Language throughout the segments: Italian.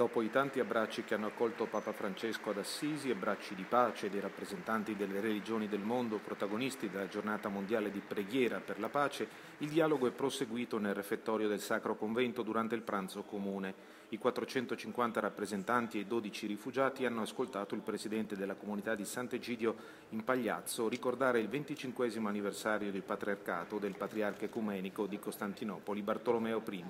Dopo i tanti abbracci che hanno accolto Papa Francesco ad Assisi, abbracci di pace dei rappresentanti delle religioni del mondo, protagonisti della giornata mondiale di preghiera per la pace, il dialogo è proseguito nel refettorio del Sacro Convento durante il pranzo comune. I 450 rappresentanti e i 12 rifugiati hanno ascoltato il presidente della comunità di Sant'Egidio in Pagliazzo ricordare il 25 anniversario del patriarcato del patriarca ecumenico di Costantinopoli Bartolomeo I.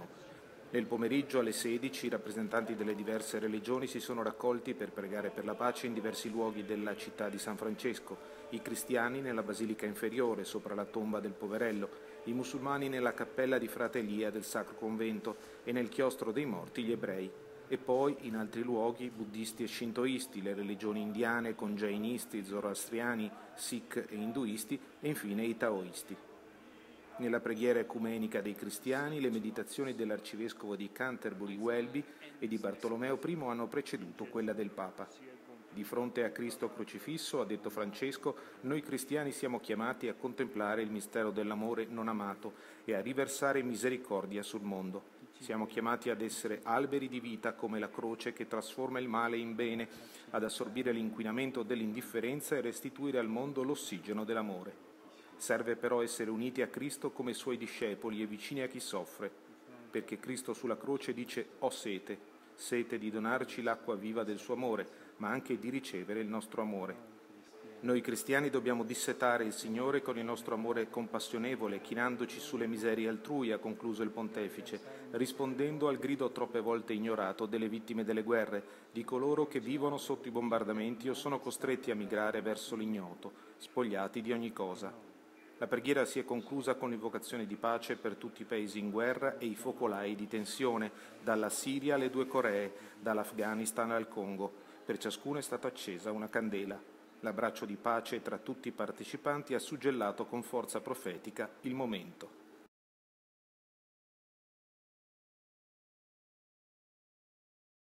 Nel pomeriggio alle 16 i rappresentanti delle diverse religioni si sono raccolti per pregare per la pace in diversi luoghi della città di San Francesco, i cristiani nella basilica inferiore sopra la tomba del poverello, i musulmani nella cappella di Fratelia del Sacro Convento. E nel chiostro dei morti gli ebrei, e poi in altri luoghi buddisti e shintoisti, le religioni indiane con jainisti, zoroastriani, sikh e induisti e infine i taoisti. Nella preghiera ecumenica dei cristiani, le meditazioni dell'arcivescovo di Canterbury Welby e di Bartolomeo I hanno preceduto quella del Papa. Di fronte a Cristo crocifisso, ha detto Francesco, noi cristiani siamo chiamati a contemplare il mistero dell'amore non amato e a riversare misericordia sul mondo. Siamo chiamati ad essere alberi di vita come la croce che trasforma il male in bene, ad assorbire l'inquinamento dell'indifferenza e restituire al mondo l'ossigeno dell'amore. Serve però essere uniti a Cristo come suoi discepoli e vicini a chi soffre, perché Cristo sulla croce dice ho sete, sete di donarci l'acqua viva del suo amore, ma anche di ricevere il nostro amore. Noi cristiani dobbiamo dissetare il Signore con il nostro amore compassionevole, chinandoci sulle miserie altrui, ha concluso il pontefice, rispondendo al grido troppe volte ignorato delle vittime delle guerre, di coloro che vivono sotto i bombardamenti o sono costretti a migrare verso l'ignoto, spogliati di ogni cosa. La preghiera si è conclusa con l'invocazione di pace per tutti i paesi in guerra e i focolai di tensione, dalla Siria alle due Coree, dall'Afghanistan al Congo. Per ciascuno è stata accesa una candela. L'abbraccio di pace tra tutti i partecipanti ha suggellato con forza profetica il momento.